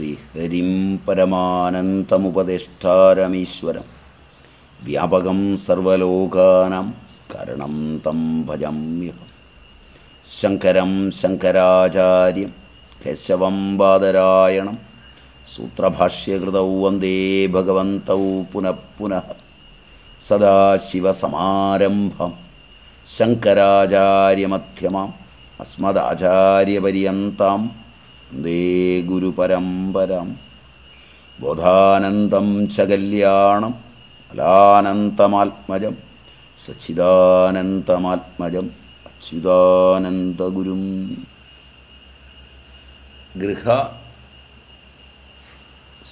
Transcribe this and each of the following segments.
श्रीहरिं परमानन्तमुपदेष्ठारमीश्वरं व्यापकं सर्वलोकानां करणं तं भजम्यह शङ्करं शङ्कराचार्यं केशवं बादरायणं सूत्रभाष्यकृतौ वन्दे भगवन्तौ पुनः पुनः। सदाशिवसमारम्भं शङ्कराचार्यमध्यमाम् अस्मदाचार्यपर्यन्तां വന്ദേ ഗുരുപരമ്പരാം. ബോധാനന്ദം ച കല്യാണം ഫലാനന്തമാത്മജം സച്ചിദാനന്ദമാത്മജം അച്യുതാനന്ദഗുരും. ഗൃഹ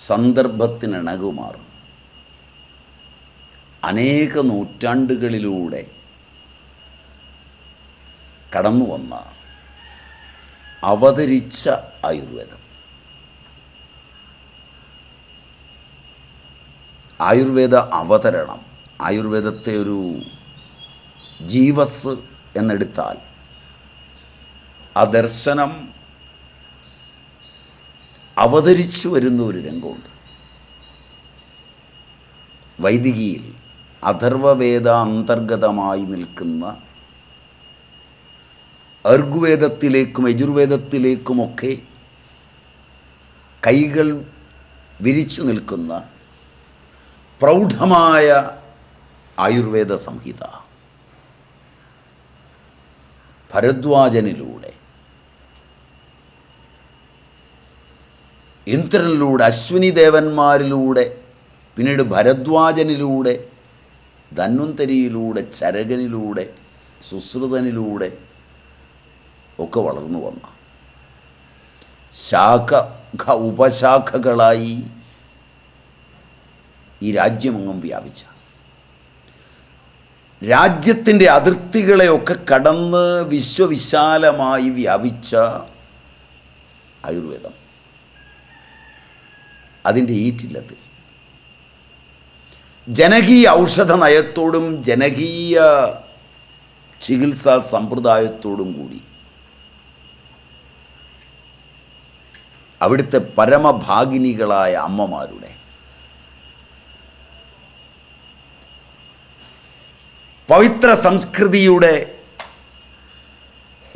സന്ദർഭത്തിനിണകുമാറും. അനേക നൂറ്റാണ്ടുകളിലൂടെ കടന്നു വന്ന അവതരിച്ച ആയുർവേദം. ആയുർവേദ അവതരണം ആയുർവേദത്തെ ഒരു ജീവസ് എന്നെടുത്താൽ ആ ദർശനം അവതരിച്ചു വരുന്ന ഒരു രംഗമുണ്ട്. വൈദികിയിൽ അഥർവവേദ അന്തർഗതമായി നിൽക്കുന്ന അർഗുവേദത്തിലേക്കും യജുർവേദത്തിലേക്കുമൊക്കെ കൈകൾ വിരിച്ചു നിൽക്കുന്ന പ്രൗഢമായ ആയുർവേദ സംഹിത. ഭരദ്വാജനിലൂടെ ഇന്ദ്രനിലൂടെ അശ്വിനി ദേവന്മാരിലൂടെ പിന്നീട് ഭരദ്വാജനിലൂടെ ധന്വന്തരിയിലൂടെ ചരകനിലൂടെ സുശ്രുതനിലൂടെ ഒക്കെ വളർന്നു വന്ന. ശാഖ ഉപശാഖകളായി ഈ രാജ്യമെങ്ങും വ്യാപിച്ച. രാജ്യത്തിന്റെ അതിർത്തികളെയൊക്കെ കടന്ന് വിശ്വവിശാലമായി വ്യാപിച്ച ആയുർവേദം. അതിന്റെ ഈറ്റില്ലത്തിൽ ജനകീയ ഔഷധ നയത്തോടും ജനകീയ ചികിത്സാ സമ്പ്രദായത്തോടും കൂടി അവിടുത്തെ പരമഭാഗിനികളായ അമ്മമാരുടെ. പവിത്ര സംസ്കൃതിയുടെ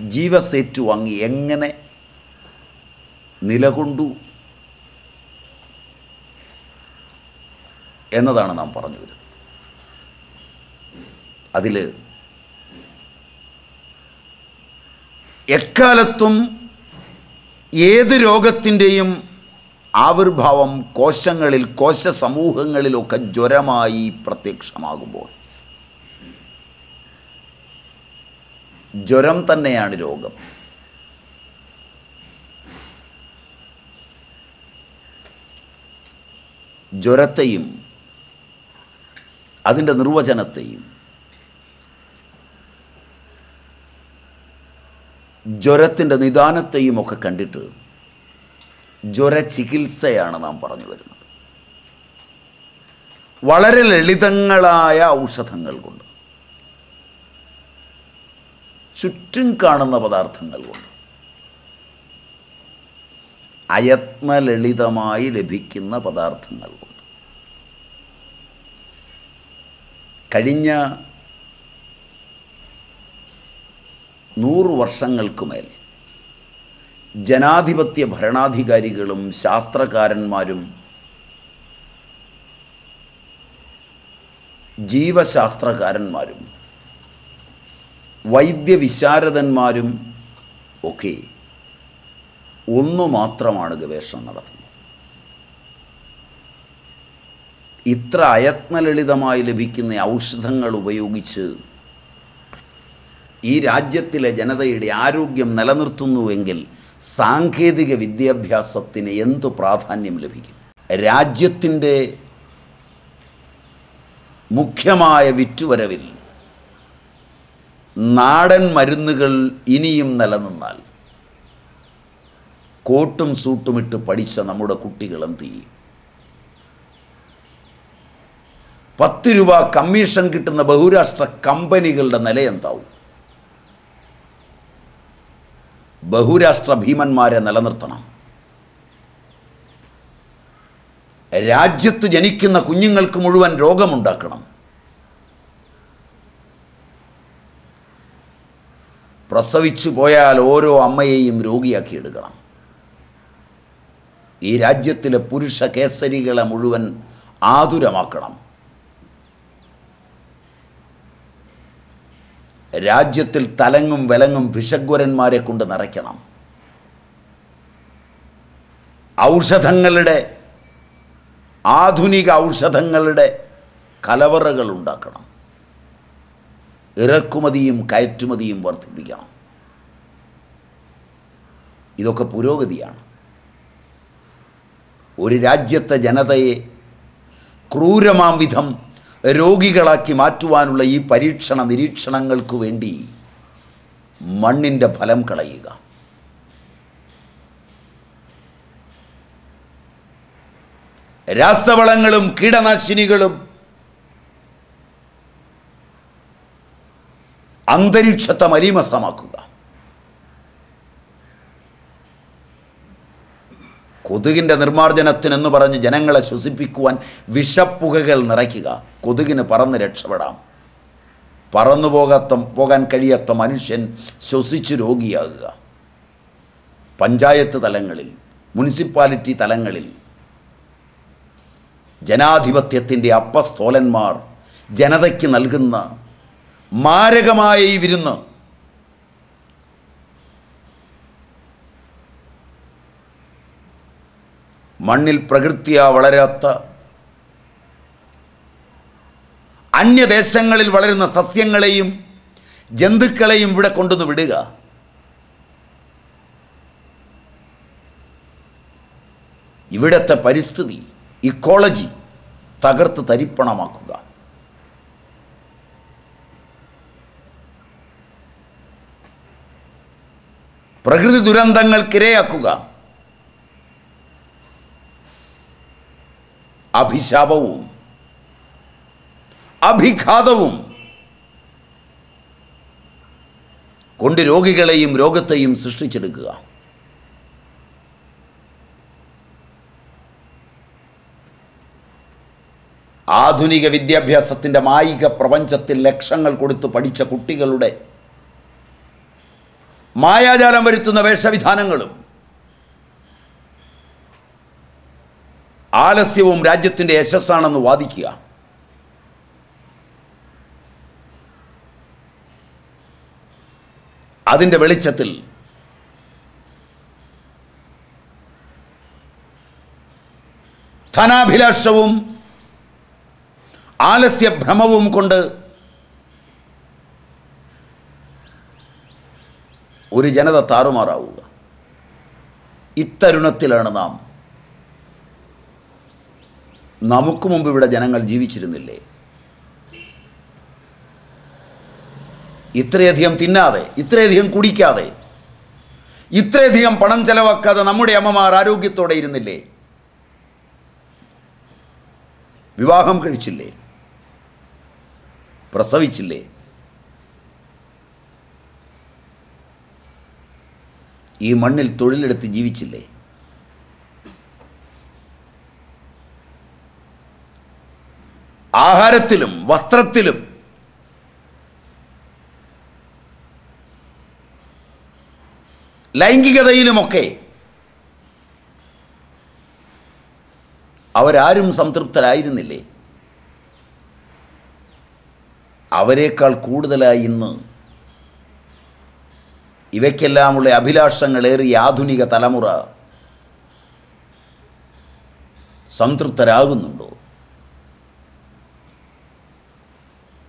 ജീവസേറ്റു വാങ്ങി എങ്ങനെ നിലകൊണ്ടു എന്നതാണ് നാം പറഞ്ഞു വരുന്നത്. അതിൽ എക്കാലത്തും ഏത് രോഗത്തിന്റെയും ആവിർഭാവം കോശങ്ങളിൽ കോശ സമൂഹങ്ങളിലൊക്കെ ജ്വരമായി പ്രത്യക്ഷമാകുമ്പോൾ. ജ്വരം തന്നെയാണ് രോഗം. ജ്വരത്തെയും അതിന്റെ നിർവചനത്തെയും ജ്വരത്തിന്റെ നിദാനത്തെയും ഒക്കെ കണ്ടിട്ട് ജ്വര ചികിത്സയാണ് നാം പറഞ്ഞു വരുന്നത്. വളരെ ലളിതങ്ങളായ ഔഷധങ്ങൾ കൊണ്ട് ചുറ്റും കാണുന്ന പദാർത്ഥങ്ങൾ കൊണ്ട് അയത്നലളിതമായി ലഭിക്കുന്ന പദാർത്ഥങ്ങൾ കൊണ്ട്. കഴിഞ്ഞ നൂറ് വർഷങ്ങൾക്കുമേൽ ജനാധിപത്യ ഭരണാധികാരികളും ശാസ്ത്രകാരന്മാരും ജീവശാസ്ത്രകാരന്മാരും വൈദ്യവിശാരദന്മാരും ഒക്കെ ഒന്നു മാത്രമാണ് ഗവേഷണം നടത്തുന്നത്. ഇത്ര അയത്നലളിതമായി ലഭിക്കുന്ന ഔഷധങ്ങൾ ഉപയോഗിച്ച് ഈ രാജ്യത്തിലെ ജനതയുടെ ആരോഗ്യം നിലനിർത്തുന്നുവെങ്കിൽ സാങ്കേതിക വിദ്യാഭ്യാസത്തിന് എന്തു പ്രാധാന്യം ലഭിക്കും? രാജ്യത്തിന്റെ മുഖ്യമായ വിറ്റുവരവിൽ നാടൻ മരുന്നുകൾ ഇനിയും നിലനിന്നാൽ കോട്ടും സൂട്ടുമിട്ട് പഠിച്ച നമ്മുടെ കുട്ടികൾ എന്ത് ചെയ്യും? പത്ത് രൂപ കമ്മീഷൻ കിട്ടുന്ന ബഹുരാഷ്ട്ര കമ്പനികളുടെ നില എന്താവും? ബഹുരാഷ്ട്ര ഭീമന്മാരെ നിലനിർത്തണം. രാജ്യത്ത് ജനിക്കുന്ന കുഞ്ഞുങ്ങൾക്ക് മുഴുവൻ രോഗമുണ്ടാക്കണം. പ്രസവിച്ചു പോയാൽ ഓരോ അമ്മയെയും രോഗിയാക്കി എടുക്കണം. ഈ രാജ്യത്തിലെ പുരുഷ കേസരികളെ മുഴുവൻ ആതുരമാക്കണം. രാജ്യത്തിൽ തലങ്ങും വിലങ്ങും വിഷഗ്വരന്മാരെ കൊണ്ട് നിറയ്ക്കണം. ഔഷധങ്ങളുടെ ആധുനിക ഔഷധങ്ങളുടെ കലവറകൾ ഉണ്ടാക്കണം. ഇറക്കുമതിയും കയറ്റുമതിയും വർദ്ധിപ്പിക്കണം. ഇതൊക്കെ പുരോഗതിയാണ്. ഒരു രാജ്യത്തെ ജനതയെ ക്രൂരമാം വിധം രോഗികളാക്കി മാറ്റുവാനുള്ള ഈ പരീക്ഷണ നിരീക്ഷണങ്ങൾക്ക് വേണ്ടി മണ്ണിന്റെ ഫലം കളയുക. രാസവളങ്ങളും കീടനാശിനികളും അന്തരീക്ഷത്തെ മലീമസമാക്കുക കൊതുകിന്റെ നിർമ്മാർജനത്തിനെന്ന് പറഞ്ഞ് ജനങ്ങളെ ശ്വസിപ്പിക്കുവാൻ വിഷപ്പുകകൾ നിറയ്ക്കുക. കൊതുകിന് പറന്ന് രക്ഷപ്പെടാം. പറന്നു പോകാത്ത പോകാൻ കഴിയാത്ത മനുഷ്യൻ ശ്വസിച്ച് രോഗിയാകുക. പഞ്ചായത്ത് തലങ്ങളിൽ മുനിസിപ്പാലിറ്റി തലങ്ങളിൽ ജനാധിപത്യത്തിന്റെ അപ്പസ്തോലന്മാർ ജനതയ്ക്ക് നൽകുന്ന മാരകമായ ഈ വിരുന്ന് മണ്ണിൽ പ്രകൃതിയാ വളരാത്ത അന്യദേശങ്ങളിൽ വളരുന്ന സസ്യങ്ങളെയും ജന്തുക്കളെയും ഇവിടെ കൊണ്ടുവന്ന് വിടുക. ഇവിടത്തെ പരിസ്ഥിതി ഇക്കോളജി തകർത്ത് തരിപ്പണമാക്കുക. പ്രകൃതി ദുരന്തങ്ങൾക്കിരയാക്കുക. അഭിശാപവും അഭിഘാതവും കൊണ്ട് രോഗികളെയും രോഗത്തെയും സൃഷ്ടിച്ചെടുക്കുക. ആധുനിക വിദ്യാഭ്യാസത്തിന്റെ മായിക പ്രപഞ്ചത്തിൽ ലക്ഷങ്ങൾ കൊടുത്തു പഠിച്ച കുട്ടികളുടെ മായാജാലം വരുത്തുന്ന വേഷവിധാനങ്ങളും ആലസ്യവും രാജ്യത്തിന്റെ യശസ്സാണെന്ന് വാദിക്കുക. അതിന്റെ വെളിച്ചത്തിൽ ധനാഭിലാഷവും ആലസ്യഭ്രമവും കൊണ്ട് ഒരു ജനത താറുമാറാവുക. ഇത്തരുണത്തിലാണ് നാം നമുക്ക് മുമ്പ് ഇവിടെ ജനങ്ങൾ ജീവിച്ചിരുന്നില്ലേ? ഇത്രയധികം തിന്നാതെ ഇത്രയധികം കുടിക്കാതെ ഇത്രയധികം പണം ചെലവാക്കാതെ നമ്മുടെ അമ്മമാർ ആരോഗ്യത്തോടെ ഇരുന്നില്ലേ? വിവാഹം കഴിച്ചില്ലേ? പ്രസവിച്ചില്ലേ? ഈ മണ്ണിൽ തൊഴിലെടുത്ത് ജീവിച്ചില്ലേ? ആഹാരത്തിലും വസ്ത്രത്തിലും. ലൈംഗികതയിലുമൊക്കെ അവരാരും സംതൃപ്തരായിരുന്നില്ലേ? അവരെക്കാൾ കൂടുതലായി ഇന്ന് ഇവയ്ക്കെല്ലാമുള്ള അഭിലാഷങ്ങളേറിയ ആധുനിക തലമുറ സംതൃപ്തരാകുന്നുണ്ടോ?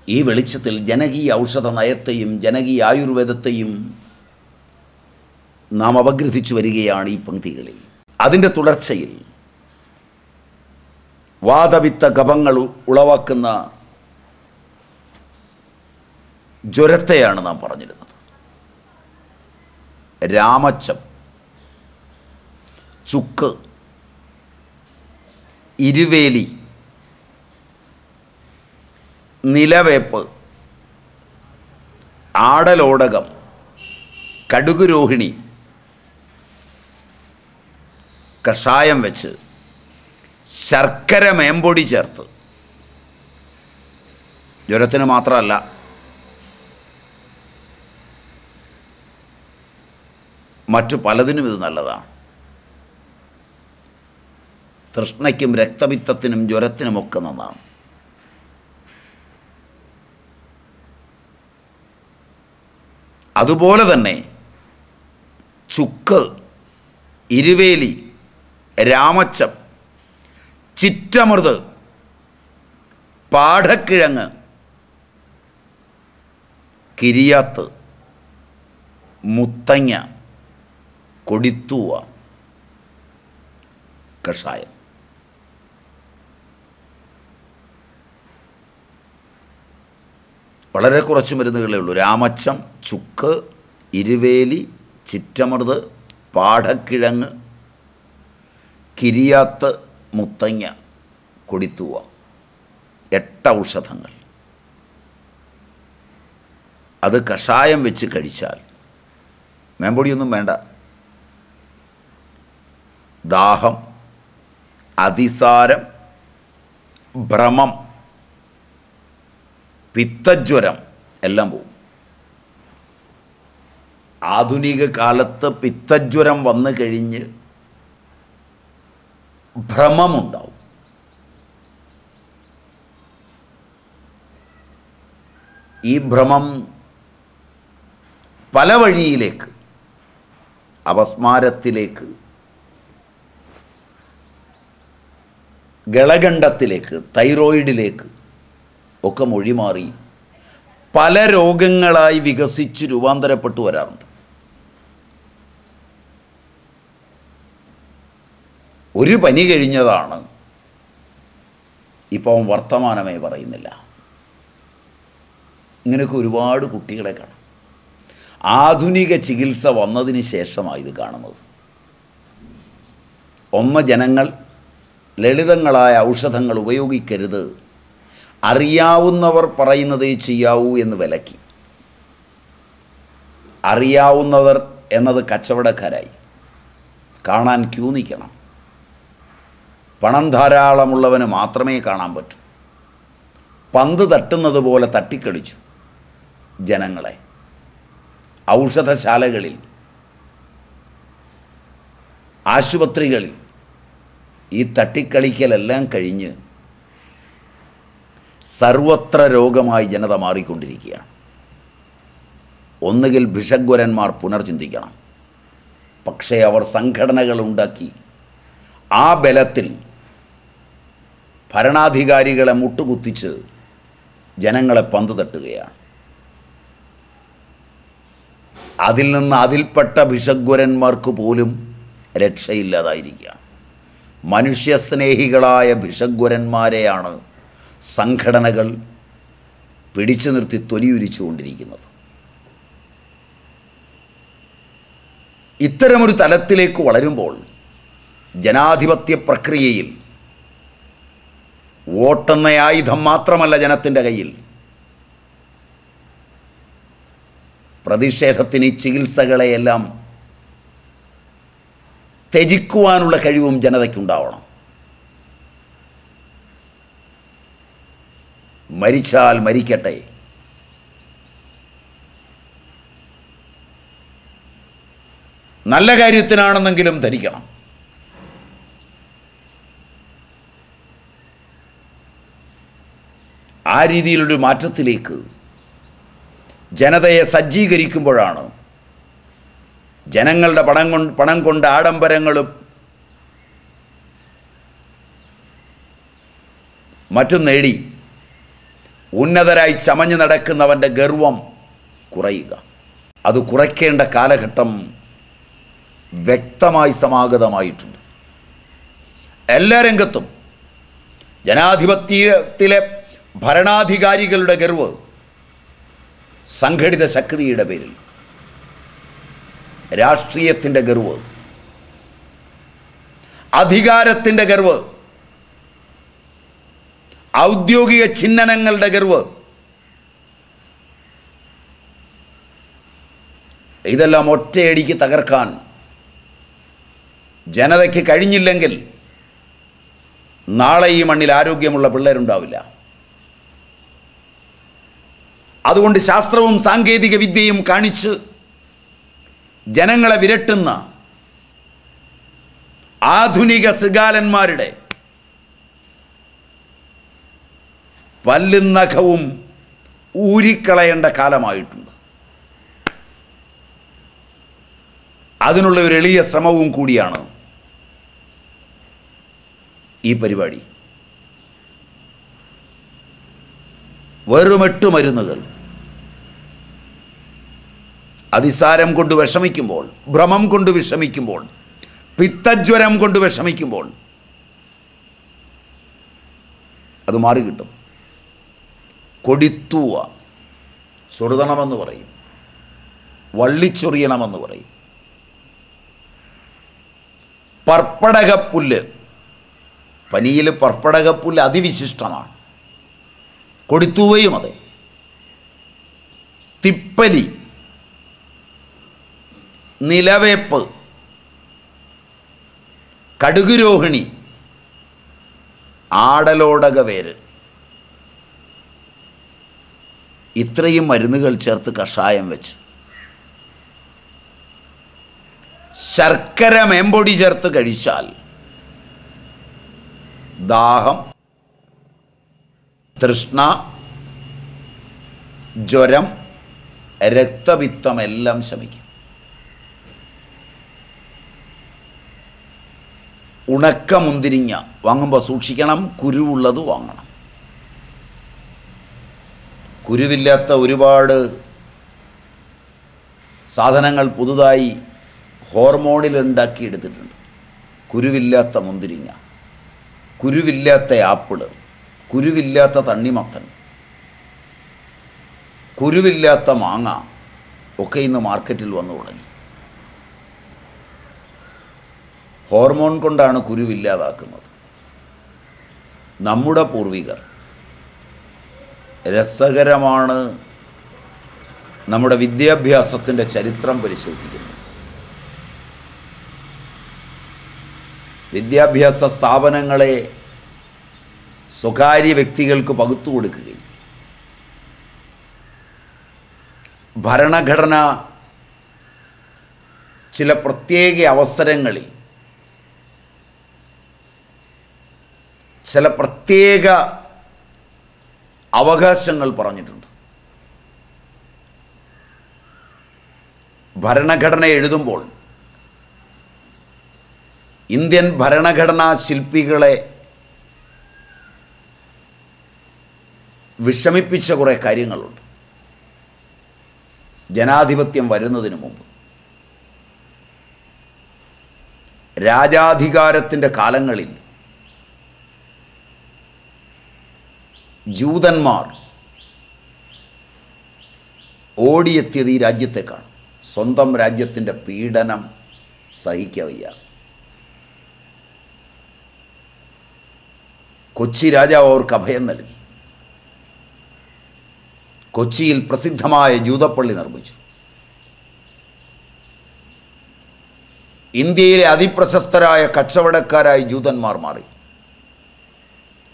ഈ വെളിച്ചത്തിൽ ജനകീയ ഔഷധ നയത്തെയും ജനകീയ ആയുർവേദത്തെയും നാം അപഗ്രഥിച്ചു വരികയാണ് ഈ പങ്ക്തികളിൽ. അതിന്റെ തുടർച്ചയിൽ വാദവിത്ത കപങ്ങൾ ഉളവാക്കുന്ന ജ്വരത്തെയാണ് നാം പറഞ്ഞിരുന്നത്. രാമച്ചം ചുക്ക് ഇരുവേലി നിലവേപ്പ് ആടലോടകം കടുകുരോഹിണി കഷായം വെച്ച് ശർക്കര മേമ്പൊടി ചേർത്ത്. ജ്വരത്തിന് മാത്രമല്ല മറ്റു പലതിനും ഇത് നല്ലതാണ്. തൃഷ്ണയ്ക്കും രക്തപിത്തത്തിനും ജ്വരത്തിനുമൊക്കെ നന്നാണ്. അതുപോലെ തന്നെ ചുക്ക് ഇരുവേലി രാമച്ചം ചിറ്റമൃത് പാടക്കിഴങ്ങ് കിരിയാത്ത് മുത്തങ്ങ കൊടിത്തൂവ കഷായം. വളരെ കുറച്ച് മരുന്നുകളേ ഉള്ളൂ. രാമച്ചം ചുക്ക് ഇരുവേലി ചിറ്റമൃത് പാടക്കിഴങ്ങ് കിരിയാത്ത് മുത്തങ്ങ കൊടിത്തൂവ. എട്ട് ഔഷധങ്ങൾ. അത് കഷായം വെച്ച് കഴിച്ചാൽ മേമ്പൊടിയൊന്നും വേണ്ട. ദാഹം അതിസാരം ഭ്രമം പിത്തജ്വരം എല്ലാം പോവും. ആധുനിക കാലത്ത് പിത്തജ്വരം വന്നു കഴിഞ്ഞ് ഭ്രമമുണ്ടാവും. ഈ ഭ്രമം പല വഴിയിലേക്ക് അപസ്മാരത്തിലേക്ക് ഗളകണ്ഠത്തിലേക്ക് തൈറോയിഡിലേക്ക് ഒക്കെ മൊഴിമാറി പല രോഗങ്ങളായി വികസിച്ച് രൂപാന്തരപ്പെട്ടു വരാറുണ്ട്. ഒരു പനി കഴിഞ്ഞതാണ്. ഇപ്പോൾ അവൻ പറയുന്നില്ല. ഇങ്ങനെയൊക്കെ ഒരുപാട് കുട്ടികളെ കാണാം. ആധുനിക ചികിത്സ വന്നതിന് ശേഷമാണ് ഇത് കാണുന്നത്. ഒന്ന് ജനങ്ങൾ ലളിതങ്ങളായ ഔഷധങ്ങൾ ഉപയോഗിക്കരുത്. അറിയാവുന്നവർ പറയുന്നതേ ചെയ്യാവൂ എന്ന് വിലക്കി. അറിയാവുന്നവർ എന്നത് കച്ചവടക്കാരായി. കാണാൻ ക്യൂ നിൽക്കണം. പണം ധാരാളമുള്ളവന് മാത്രമേ കാണാൻ പറ്റൂ. പന്ത് തട്ടുന്നത് പോലെ തട്ടിക്കളിച്ചു ജനങ്ങളെ. ഔഷധശാലകളിൽ ആശുപത്രികളിൽ ഈ തട്ടിക്കളിക്കലെല്ലാം കഴിഞ്ഞ് സർവത്ര രോഗമായി ജനത മാറിക്കൊണ്ടിരിക്കുകയാണ്. ഒന്നുകിൽ ഭിഷഗ്വരന്മാർ പുനർചിന്തിക്കണം. പക്ഷേ അവർ സംഘടനകൾ ഉണ്ടാക്കി. ആ ബലത്തിൽ ഭരണാധികാരികളെ മുട്ടുകുത്തിച്ച് ജനങ്ങളെ പന്തു തട്ടുകയാണ്. അതിൽ നിന്ന് അതിൽപ്പെട്ട ഭിഷഗ്വരന്മാർക്ക് പോലും രക്ഷയില്ലാതായിരിക്കുകയാണ്. മനുഷ്യസ്നേഹികളായ ഭിഷഗ്വരന്മാരെയാണ് സംഘടനകൾ പിടിച്ചു നിർത്തി തൊലിയുരിച്ചുകൊണ്ടിരിക്കുന്നത്. ഇത്തരമൊരു തലത്തിലേക്ക് വളരുമ്പോൾ ജനാധിപത്യ പ്രക്രിയയിൽ വോട്ടെന്ന ആയുധം മാത്രമല്ല ജനത്തിന്റെ കയ്യിൽ. പ്രതിഷേധത്തിന് ചികിത്സകളെയെല്ലാം ത്യജിക്കുവാനുള്ള കഴിവും ജനതയ്ക്കുണ്ടാവണം. മരിച്ചാൽ മരിക്കട്ടെ. നല്ല കാര്യത്തിനാണെന്നെങ്കിലും ധരിക്കണം. ആ രീതിയിലൊരു മാറ്റത്തിലേക്ക് ജനതയെ സജ്ജീകരിക്കുമ്പോഴാണ് ജനങ്ങളുടെ പണം കൊണ്ട് പണം കൊണ്ട് ആഡംബരങ്ങളും മറ്റും നേടി ഉന്നതരായി ചമഞ്ഞു നടക്കുന്നവന്റെ ഗർവം കുറയുക. അത് കുറയ്ക്കേണ്ട കാലഘട്ടം വ്യക്തമായി സമാഗതമായിട്ടുണ്ട്. എല്ലാ രംഗത്തും ജനാധിപത്യത്തിലെ ഭരണാധികാരികളുടെ ഗർവ് സംഘടിത ശക്തിയുടെ പേരിൽ. രാഷ്ട്രീയത്തിന്റെ ഗർവ്. അധികാരത്തിന്റെ ഗർവ്. ഔദ്യോഗിക ചിഹ്നനങ്ങളുടെ ഗർവ് ഇതെല്ലാം ഒറ്റയടിക്ക് തകർക്കാൻ ജനതയ്ക്ക് കഴിഞ്ഞില്ലെങ്കിൽ നാളെ ഈ മണ്ണിൽ ആരോഗ്യമുള്ള പിള്ളേരുണ്ടാവില്ല. അതുകൊണ്ട് ശാസ്ത്രവും സാങ്കേതിക വിദ്യയും കാണിച്ച് ജനങ്ങളെ വിരട്ടുന്ന ആധുനിക ശൃഗാലന്മാരുടെ പല്ലും നഖവും ഊരിക്കളയേണ്ട കാലമായിട്ടുണ്ട്. അതിനുള്ള ഒരു എളിയ ശ്രമവും കൂടിയാണ് ഈ പരിപാടി. വെറുമെട്ട് മരുന്നുകൾ. അതിസാരം കൊണ്ട് വിഷമിക്കുമ്പോൾ ഭ്രമം കൊണ്ട് വിഷമിക്കുമ്പോൾ പിത്തജ്വരം കൊണ്ട് വിഷമിക്കുമ്പോൾ അത് മാറി കിട്ടും കൊടിത്തൂവ. ചൊടുതണമെന്ന് പറയും. വള്ളിച്ചൊറിയണമെന്ന് പറയും. പർപ്പടകപ്പുല്ല്. പനിയിൽ പർപ്പടകപ്പുല്ല് അതിവിശിഷ്ടമാണ്. കൊടിത്തൂവയും അതെ തിപ്പലി. നിലവേപ്പ്. കടുകുരോഹിണി. ആടലോടക വേര് ഇത്രയും മരുന്നുകൾ ചേർത്ത് കഷായം വെച്ച്. ശർക്കര മേമ്പൊടി ചേർത്ത് കഴിച്ചാൽ ദാഹം തൃഷ്ണ ജ്വരം രക്തപിത്തമെല്ലാം ശമിക്കും. ഉണക്ക മുന്തിരിങ്ങ വാങ്ങുമ്പോൾ സൂക്ഷിക്കണം കുരുവുള്ളത് വാങ്ങണം. കുരുവില്ലാത്ത ഒരുപാട് സാധനങ്ങൾ പുതുതായി ഹോർമോണിൽ ഉണ്ടാക്കിയെടുത്തിട്ടുണ്ട്. കുരുവില്ലാത്ത മുന്തിരിങ്ങ കുരുവില്ലാത്ത ആപ്പിൾ കുരുവില്ലാത്ത തണ്ണിമത്തൻ കുരുവില്ലാത്ത മാങ്ങ ഒക്കെ ഇന്ന് മാർക്കറ്റിൽ വന്നു തുടങ്ങി. ഹോർമോൺ കൊണ്ടാണ് കുരുവില്ലാതാക്കുന്നത്. നമ്മുടെ പൂർവികർ രസകരമാണ് നമ്മുടെ വിദ്യാഭ്യാസത്തിന്റെ ചരിത്രം പരിശോധിക്കുന്നത്. വിദ്യാഭ്യാസ സ്ഥാപനങ്ങളെ സ്വകാര്യ വ്യക്തികൾക്ക് പകുത്തു കൊടുക്കുകയും ഭരണഘടന ചില പ്രത്യേക അവസരങ്ങളിൽ ചില പ്രത്യേക അവകാശങ്ങൾ പറഞ്ഞിട്ടുണ്ട്. ഭരണഘടന എഴുതുമ്പോൾ ഇന്ത്യൻ ഭരണഘടനാ ശില്പികളെ വിഷമിപ്പിച്ച കുറേ കാര്യങ്ങളുണ്ട്. ജനാധിപത്യം വരുന്നതിന് മുമ്പ്. രാജാധികാരത്തിന്റെ കാലങ്ങളിൽ ജൂതന്മാർ ഓടിയെത്തിയത് ഈ രാജ്യത്തേക്കാണ്. സ്വന്തം രാജ്യത്തിന്റെ പീഡനം സഹിക്കവയ്യ. കൊച്ചി രാജാവ് അവർക്ക് അഭയം നൽകി. കൊച്ചിയിൽ പ്രസിദ്ധമായ ജൂതപ്പള്ളി നിർമ്മിച്ചു. ഇന്ത്യയിലെ അതിപ്രശസ്തരായ കച്ചവടക്കാരായി ജൂതന്മാർ മാറി.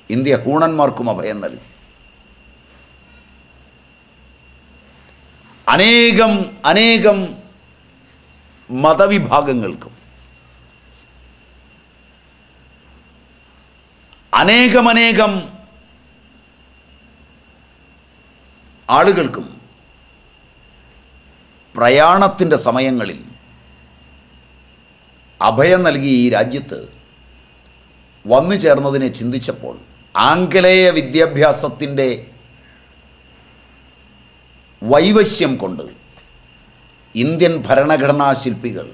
ഇന്ത്യ ഹൂണന്മാർക്കും അഭയം നൽകി അനേകം അനേകം മതവിഭാഗങ്ങൾക്കും അനേകമനേകം ആളുകൾക്കും പ്രയാണത്തിന്റെ സമയങ്ങളിൽ അഭയം നൽകി ഈ രാജ്യത്ത് വന്നു ചേർന്നതിനെ ചിന്തിച്ചപ്പോൾ ആംഗലേയ വിദ്യാഭ്യാസത്തിന്റെ വൈവശ്യം കൊണ്ട് ഇന്ത്യൻ ഭരണഘടനാ ശില്പികൾ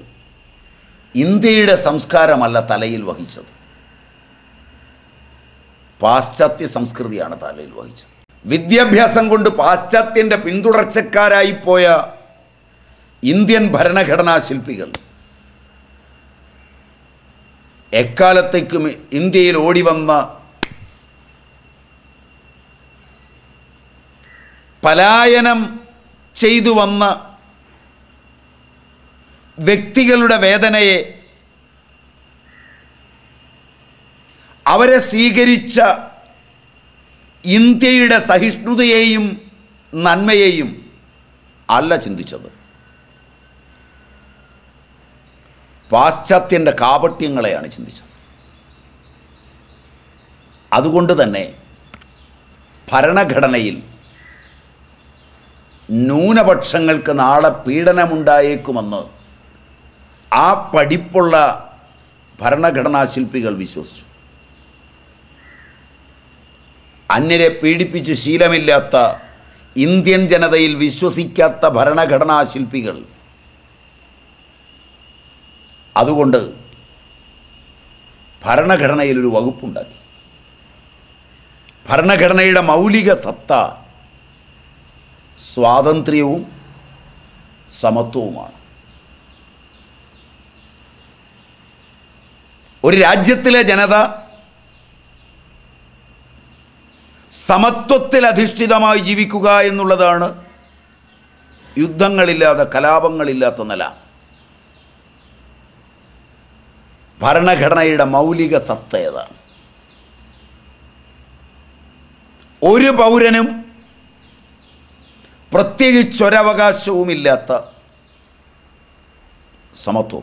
ഇന്ത്യയുടെ സംസ്കാരമല്ല തലയിൽ വഹിച്ചത്. പാശ്ചാത്യ സംസ്കൃതിയാണ് തലയിൽ വഹിച്ചത്. വിദ്യാഭ്യാസം കൊണ്ട് പാശ്ചാത്യന്റെ പിന്തുടർച്ചക്കാരായിപ്പോയ ഇന്ത്യൻ ഭരണഘടനാ ശില്പികൾ എക്കാലത്തേക്കും ഇന്ത്യയിൽ ഓടി വന്ന പലായനം ചെയ്തു വന്ന വ്യക്തികളുടെ വേദനയെ അവരെ സ്വീകരിച്ച ഇന്ത്യയുടെ സഹിഷ്ണുതയെയും നന്മയെയും അല്ല ചിന്തിച്ചത്. പാശ്ചാത്യന്റെ കാപട്യങ്ങളെയാണ് ചിന്തിച്ചത്. അതുകൊണ്ട് തന്നെ ഭരണഘടനയിൽ ന്യൂനപക്ഷങ്ങൾക്ക് നാളെ പീഡനമുണ്ടായേക്കുമെന്ന് ആ പഠിപ്പുള്ള ഭരണഘടനാ ശില്പികൾ വിശ്വസിച്ചു. അന്യരെ പീഡിപ്പിച്ച് ശീലമില്ലാത്ത ഇന്ത്യൻ ജനതയിൽ വിശ്വസിക്കാത്ത ഭരണഘടനാ ശില്പികൾ. അതുകൊണ്ട് ഭരണഘടനയിൽ ഒരു വകുപ്പുണ്ടാക്കി. ഭരണഘടനയുടെ മൗലിക സത്ത സ്വാതന്ത്ര്യവും സമത്വവുമാണ്. ഒരു രാജ്യത്തിലെ ജനത സമത്വത്തിൽ അധിഷ്ഠിതമായി ജീവിക്കുക എന്നുള്ളതാണ് യുദ്ധങ്ങളില്ലാതെ കലാപങ്ങളില്ലാത്ത നില. ഭരണഘടനയുടെ മൗലിക സത്ത ഏതാണ്? ഒരു പൗരനും പ്രത്യേകിച്ചൊരവകാശവുമില്ലാത്ത സമത്വം.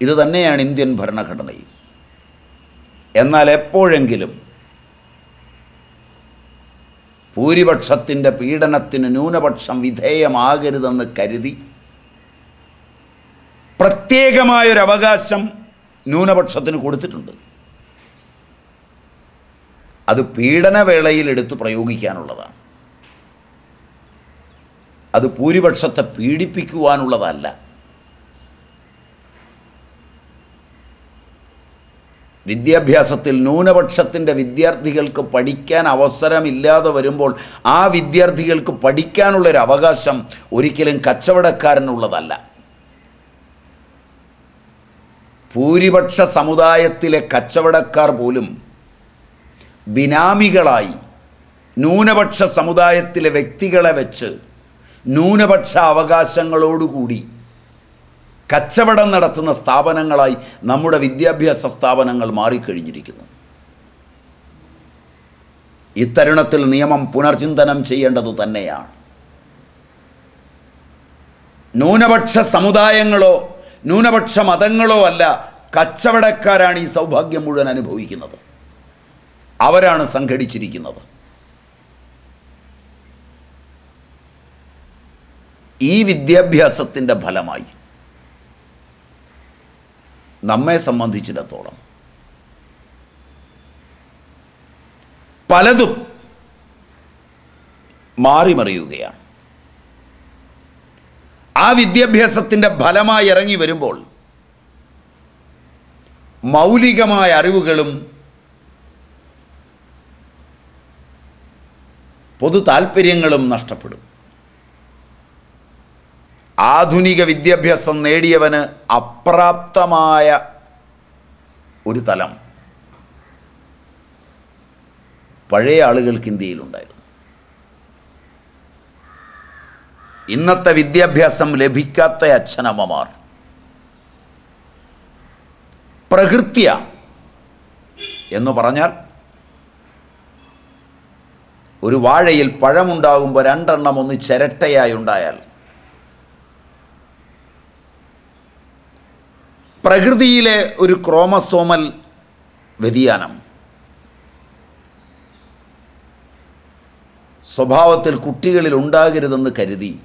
ഇത് തന്നെയാണ് ഇന്ത്യൻ ഭരണഘടനയും എന്നാൽ എപ്പോഴെങ്കിലും ഭൂരിപക്ഷത്തിന്റെ പീഡനത്തിന് ന്യൂനപക്ഷം വിധേയമാകരുതെന്ന് കരുതി പ്രത്യേകമായൊരവകാശം ന്യൂനപക്ഷത്തിന് കൊടുത്തിട്ടുണ്ട്. അത് പീഡനവേളയിൽ എടുത്ത് പ്രയോഗിക്കാനുള്ളതാണ്. അത് ഭൂരിപക്ഷത്തെ പീഡിപ്പിക്കുവാനുള്ളതല്ല. വിദ്യാഭ്യാസത്തിൽ ന്യൂനപക്ഷത്തിന്റെ വിദ്യാർത്ഥികൾക്ക് പഠിക്കാൻ അവസരമില്ലാതെ വരുമ്പോൾ ആ വിദ്യാർത്ഥികൾക്ക് പഠിക്കാനുള്ളൊരു അവകാശം ഒരിക്കലും കച്ചവടക്കാരനുള്ളതല്ല. ഭൂരിപക്ഷ സമുദായത്തിലെ കച്ചവടക്കാർ പോലും ബിനാമികളായി ന്യൂനപക്ഷ സമുദായത്തിലെ വ്യക്തികളെ വെച്ച് ന്യൂനപക്ഷ അവകാശങ്ങളോടുകൂടി കച്ചവടം നടത്തുന്ന സ്ഥാപനങ്ങളായി നമ്മുടെ വിദ്യാഭ്യാസ സ്ഥാപനങ്ങൾ മാറിക്കഴിഞ്ഞിരിക്കുന്നു. ഇത്തരുണത്തിൽ നിയമം പുനർചിന്തനം ചെയ്യേണ്ടത് തന്നെയാണ്. ന്യൂനപക്ഷ സമുദായങ്ങളോ ന്യൂനപക്ഷ മതങ്ങളോ അല്ല കച്ചവടക്കാരാണ് ഈ സൗഭാഗ്യം മുഴുവൻ അനുഭവിക്കുന്നത്. അവരാണ് സംഘടിച്ചിരിക്കുന്നത്. ഈ വിദ്യാഭ്യാസത്തിന്റെ ഫലമായി നമ്മെ സംബന്ധിച്ചിടത്തോളം പലതും മാറിമറിയുകയാണ്. ആ വിദ്യാഭ്യാസത്തിന്റെ ഫലമായി ഇറങ്ങി വരുമ്പോൾ മൗലികമായ അറിവുകളും പൊതു താല്പര്യങ്ങളും നഷ്ടപ്പെടും. ആധുനിക വിദ്യാഭ്യാസം നേടിയവന് അപ്രാപ്തമായ ഒരു തലം. പഴയ ആളുകൾക്ക് ഇന്ത്യയിലുണ്ടായിരുന്നു. ഇന്നത്തെ വിദ്യാഭ്യാസം ലഭിക്കാത്ത അച്ഛനമ്മമാർ. പ്രകൃത്യ എന്ന് പറഞ്ഞാൽ ഒരു വാഴയിൽ പഴമുണ്ടാകുമ്പോൾ രണ്ടെണ്ണം ഒന്ന് ചിരട്ടയായി ഉണ്ടായാൽ പ്രകൃതിയിലെ ഒരു ക്രോമസോമൽ വ്യതിയാനം. സ്വഭാവത്തിൽ കുട്ടികളിൽ ഉണ്ടാകരുതെന്ന് കരുതി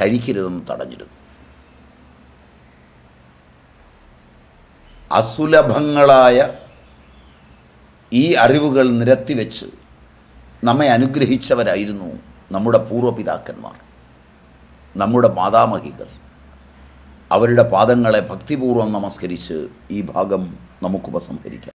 കഴിക്കരുതെന്ന് തടഞ്ഞിരുന്നു. അസുലഭങ്ങളായ ഈ അറിവുകൾ നിരത്തിവെച്ച് നമ്മെ അനുഗ്രഹിച്ചവരായിരുന്നു നമ്മുടെ പൂർവപിതാക്കന്മാർ നമ്മുടെ മാതാമഹികൾ. അവരുടെ പാദങ്ങളെ ഭക്തിപൂർവം നമസ്കരിച്ച് ഈ ഭാഗം നമുക്ക് ഉപസംഹരിക്കാം